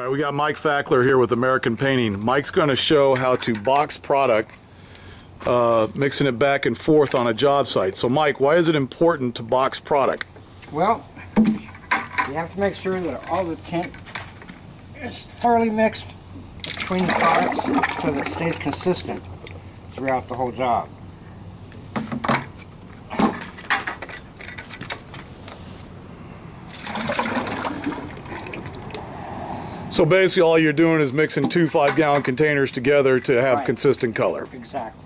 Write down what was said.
right, we got Mike Fackler here with American Painting. Mike's going to show how to box product, uh, mixing it back and forth on a job site. So, Mike, why is it important to box product? Well, you have to make sure that all the tint is thoroughly mixed between the products so that it stays consistent throughout the whole job. So basically all you're doing is mixing two five gallon containers together to have Right. consistent color. Exactly.